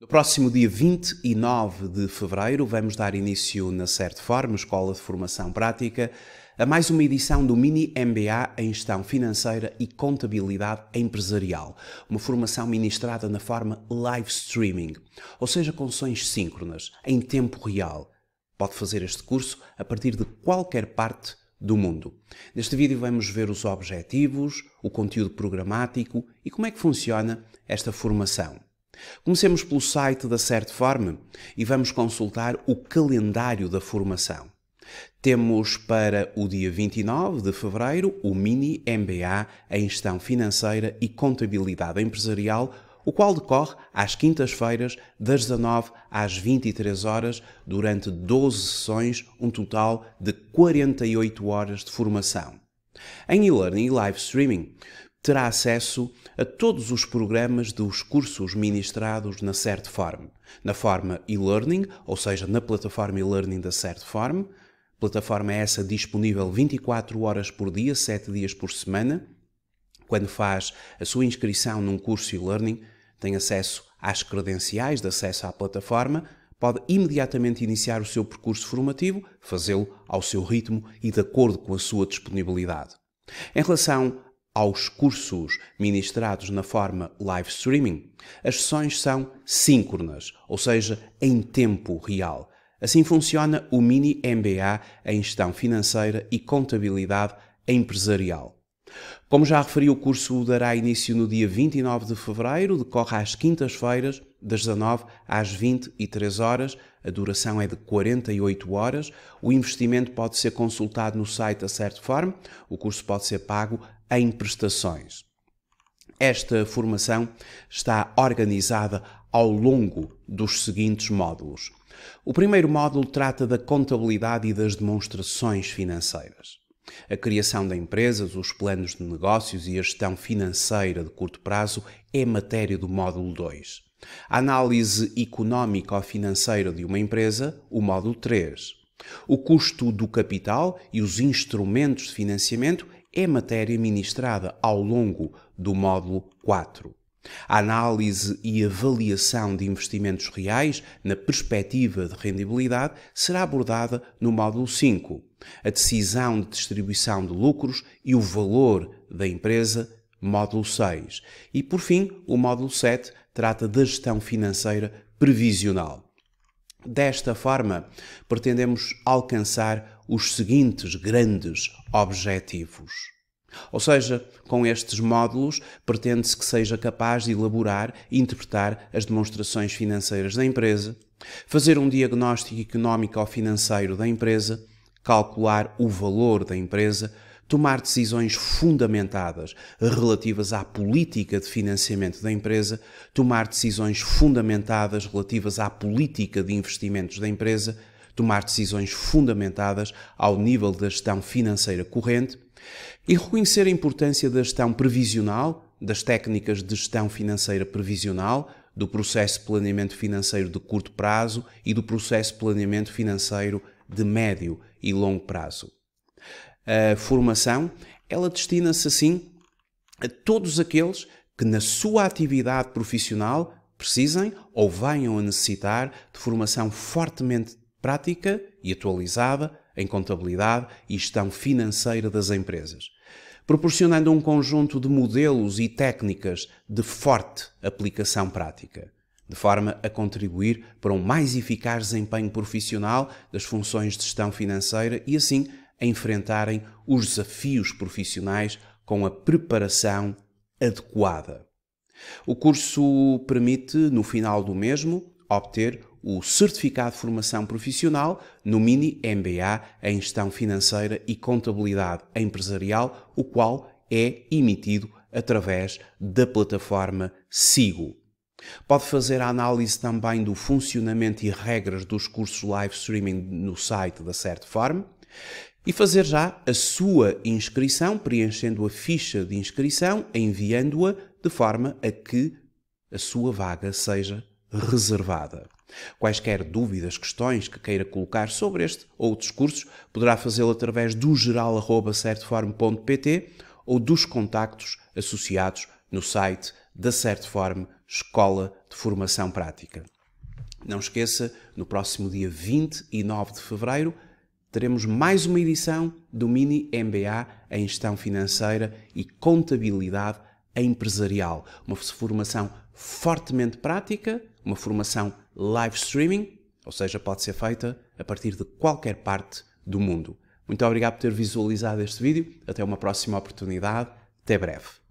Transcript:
No próximo dia 29 de fevereiro, vamos dar início na Certform, Escola de Formação Prática, a mais uma edição do Mini MBA em Gestão Financeira e Contabilidade Empresarial, uma formação ministrada na forma live streaming, ou seja, com sessões síncronas, em tempo real. Pode fazer este curso a partir de qualquer parte do mundo. Neste vídeo vamos ver os objetivos, o conteúdo programático e como é que funciona esta formação. Comecemos pelo site da Certform e vamos consultar o calendário da formação. Temos para o dia 29 de fevereiro o Mini MBA em Gestão Financeira e Contabilidade Empresarial, o qual decorre às quintas-feiras, das 19 às 23 horas, durante 12 sessões, um total de 48 horas de formação. Em e-learning e live streaming, terá acesso a todos os programas dos cursos ministrados na Certform, na forma e-learning, ou seja, na plataforma e-learning da Certform. Plataforma essa disponível 24 horas por dia, 7 dias por semana. Quando faz a sua inscrição num curso e-learning, tem acesso às credenciais de acesso à plataforma, pode imediatamente iniciar o seu percurso formativo, fazê-lo ao seu ritmo e de acordo com a sua disponibilidade. Em relação aos cursos ministrados na forma live streaming, as sessões são síncronas, ou seja, em tempo real. Assim funciona o Mini MBA em Gestão Financeira e Contabilidade Empresarial. Como já referi, o curso dará início no dia 29 de fevereiro, decorre às quintas-feiras, das 19 às 23 horas. A duração é de 48 horas. O investimento pode ser consultado no site da Certform. O curso pode ser pago em prestações. Esta formação está organizada ao longo dos seguintes módulos. O primeiro módulo trata da contabilidade e das demonstrações financeiras. A criação de empresas, os planos de negócios e a gestão financeira de curto prazo é matéria do módulo 2. A análise económico-financeira de uma empresa, o módulo 3. O custo do capital e os instrumentos de financiamento é matéria ministrada ao longo do módulo 4. A análise e avaliação de investimentos reais na perspectiva de rendibilidade será abordada no módulo 5. A decisão de distribuição de lucros e o valor da empresa, módulo 6. E, por fim, o módulo 7 trata da gestão financeira previsional. Desta forma, pretendemos alcançar os seguintes grandes objetivos. Ou seja, com estes módulos, pretende-se que seja capaz de elaborar e interpretar as demonstrações financeiras da empresa, fazer um diagnóstico económico ou financeiro da empresa, calcular o valor da empresa, tomar decisões fundamentadas relativas à política de financiamento da empresa, tomar decisões fundamentadas relativas à política de investimentos da empresa, tomar decisões fundamentadas ao nível da gestão financeira corrente e reconhecer a importância da gestão previsional, das técnicas de gestão financeira previsional, do processo de planeamento financeiro de curto prazo e do processo de planeamento financeiro de médio e longo prazo a formação, ela destina-se assim a todos aqueles que na sua atividade profissional precisem ou venham a necessitar de formação fortemente prática e atualizada em contabilidade e gestão financeira das empresas, proporcionando um conjunto de modelos e técnicas de forte aplicação prática, de forma a contribuir para um mais eficaz desempenho profissional das funções de gestão financeira e assim a enfrentarem os desafios profissionais com a preparação adequada. O curso permite, no final do mesmo, obter o Certificado de Formação Profissional no Mini MBA em Gestão Financeira e Contabilidade Empresarial, o qual é emitido através da plataforma Sigo. Pode fazer a análise também do funcionamento e regras dos cursos live streaming no site da Certform e fazer já a sua inscrição, preenchendo a ficha de inscrição, enviando-a de forma a que a sua vaga seja reservada. Quaisquer dúvidas, questões que queira colocar sobre este ou outros cursos, poderá fazê-lo através do geral.certform.pt ou dos contactos associados no site da Certform Escola de Formação Prática. Não esqueça, no próximo dia 29 de fevereiro teremos mais uma edição do Mini MBA em Gestão Financeira e Contabilidade Empresarial. Uma formação fortemente prática, uma formação live streaming, ou seja, pode ser feita a partir de qualquer parte do mundo. Muito obrigado por ter visualizado este vídeo. Até uma próxima oportunidade. Até breve.